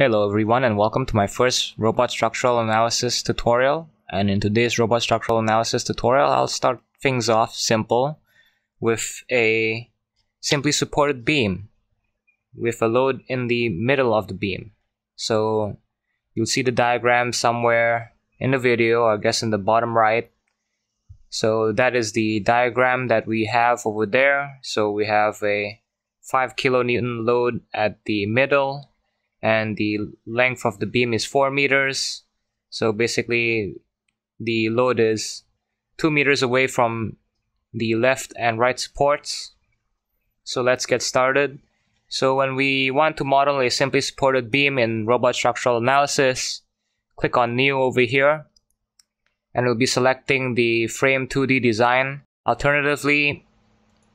Hello everyone and welcome to my first robot structural analysis tutorial. And in today's robot structural analysis tutorial, I'll start things off simple with a simply supported beam with a load in the middle of the beam. So you'll see the diagram somewhere in the video, I guess in the bottom right. So that is the diagram that we have over there. So we have a 5 kilonewton load at the middle and the length of the beam is 4 meters. So basically the load is 2 meters away from the left and right supports. So let's get started. So when we want to model a simply supported beam in robot structural analysis, click on new over here and we'll be selecting the frame 2D design. Alternatively,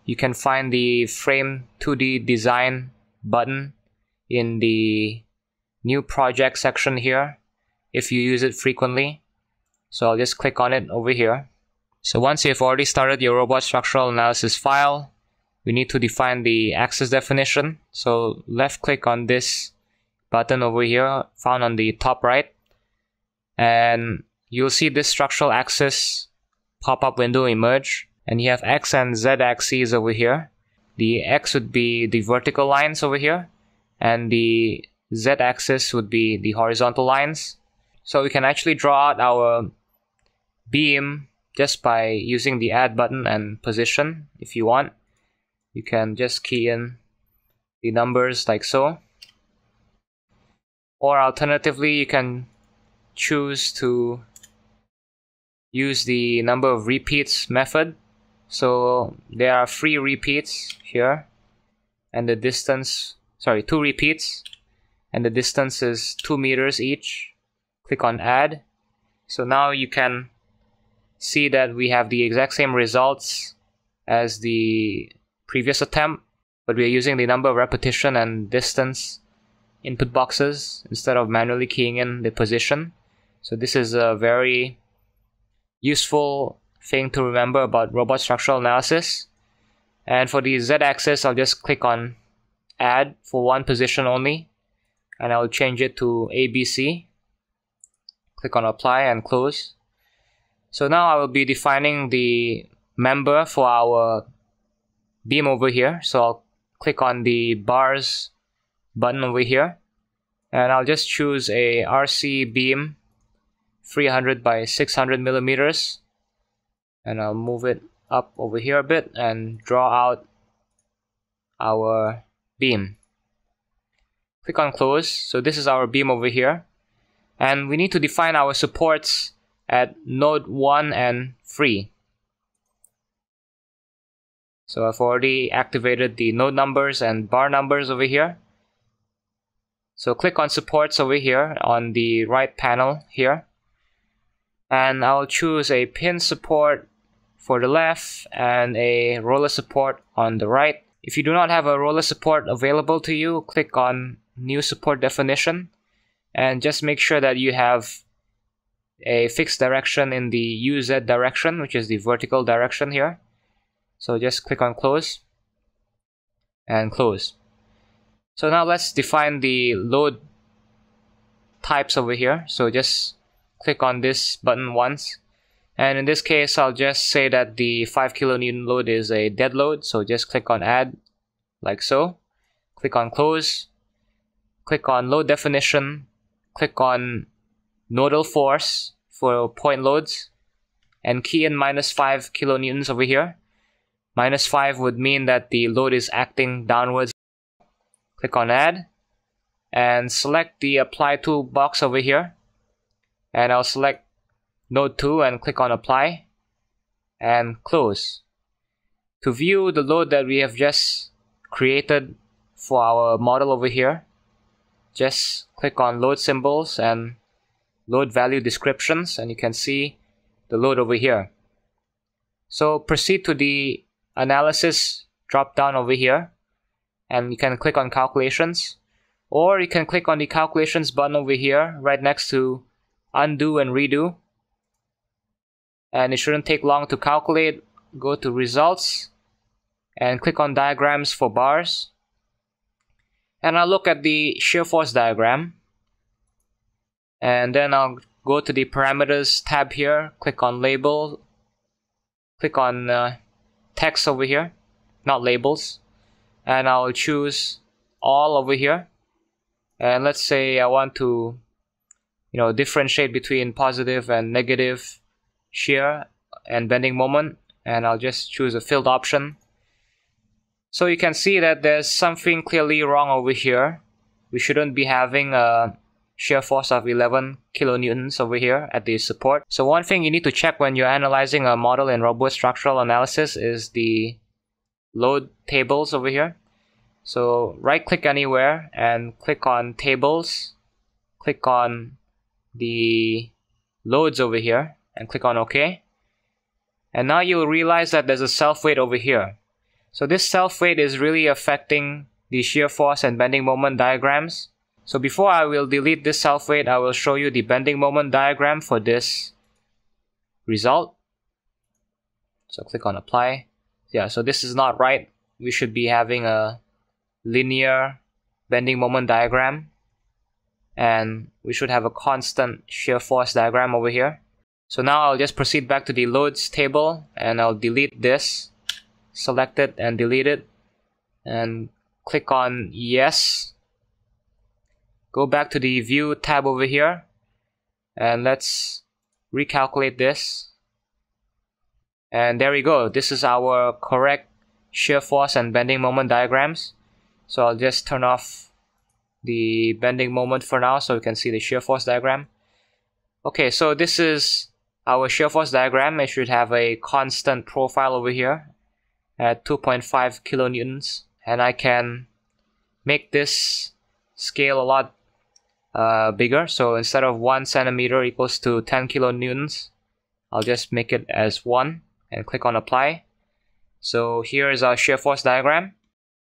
you can find the frame 2D design button in the new project section here if you use it frequently. So I'll just click on it over here. So once you've already started your robot structural analysis file, we need to define the axis definition. So left click on this button over here found on the top right and you'll see this structural axis pop-up window emerge and you have x and z axes over here. The x would be the vertical lines over here and the z-axis would be the horizontal lines. So we can actually draw out our beam just by using the add button and position if you want. You can just key in the numbers like so. Or alternatively, you can choose to use the number of repeats method. So there are three repeats here and the distance sorry, two repeats, and the distance is two meters each. Click on add. So now you can see that we have the exact same results as the previous attempt, but we are using the number of repetition and distance input boxes instead of manually keying in the position. So this is a very useful thing to remember about robot structural analysis. And for the z-axis, I'll just click on add for one position only and I'll change it to ABC click on apply and close. So now I will be defining the member for our beam over here. So I'll click on the bars button over here and I'll just choose a RC beam 300 by 600 millimeters. And I'll move it up over here a bit and draw out our beam. Click on close. So this is our beam over here. And we need to define our supports at node 1 and 3. So I've already activated the node numbers and bar numbers over here. So click on supports over here on the right panel here. And I'll choose a pin support for the left and a roller support on the right. If you do not have a roller support available to you, click on new support definition and just make sure that you have a fixed direction in the UZ direction, which is the vertical direction here. So just click on close and close. So now let's define the load types over here. So just click on this button once and in this case, I'll just say that the 5 kilonewton load is a dead load. So just click on add like so. Click on close. Click on load definition. Click on nodal force for point loads. And key in minus 5 kilonewtons over here. Minus 5 would mean that the load is acting downwards. Click on add. And select the apply tool box over here. And I'll select node 2 and click on apply and close. To view the load that we have just created for our model over here, just click on load symbols and load value descriptions and you can see the load over here. So proceed to the analysis drop down over here and you can click on calculations or you can click on the calculations button over here right next to undo and redo and it shouldn't take long to calculate go to results and click on diagrams for bars. And I'll look at the shear force diagram. And then I'll go to the parameters tab here click on label click on uh, text over here not labels. And I'll choose all over here. And let's say I want to you know differentiate between positive and negative shear and bending moment and I'll just choose a filled option so you can see that there's something clearly wrong over here we shouldn't be having a shear force of 11 kilonewtons over here at the support. So one thing you need to check when you're analyzing a model in robot structural analysis is the load tables over here. So right click anywhere and click on tables, click on the loads over here and click on OK. And now you'll realize that there's a self weight over here. So this self weight is really affecting the shear force and bending moment diagrams. So before I will delete this self weight, I will show you the bending moment diagram for this result. So click on apply. Yeah, so this is not right. We should be having a linear bending moment diagram and we should have a constant shear force diagram over here. So now I'll just proceed back to the loads table and I'll delete this, select it and delete it and click on yes. Go back to the view tab over here and let's recalculate this. And there we go. This is our correct shear force and bending moment diagrams. So I'll just turn off the bending moment for now so we can see the shear force diagram. Okay so this is our shear force diagram it should have a constant profile over here at 2.5 kilonewtons and I can make this scale a lot uh, bigger. So instead of 1 centimeter equals to 10 kilonewtons, I'll just make it as 1 and click on apply. So here is our shear force diagram.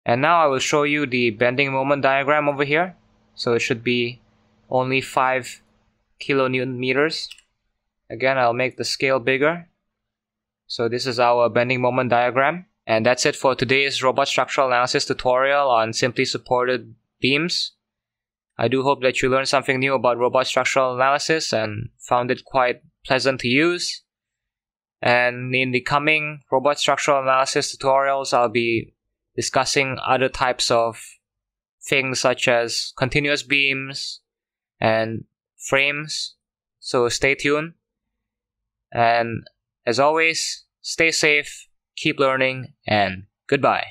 And now I will show you the bending moment diagram over here. So it should be only 5 kilonewton meters. Again, I'll make the scale bigger. So this is our bending moment diagram. And that's it for today's robot structural analysis tutorial on simply supported beams. I do hope that you learned something new about robot structural analysis and found it quite pleasant to use. And in the coming robot structural analysis tutorials, I'll be discussing other types of things such as continuous beams and frames. So stay tuned. And as always, stay safe, keep learning, and goodbye.